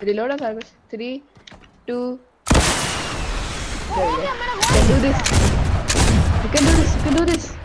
Reload us, Argus. Three, two. Oh, There we go. You can do this. You can do this. You can do this.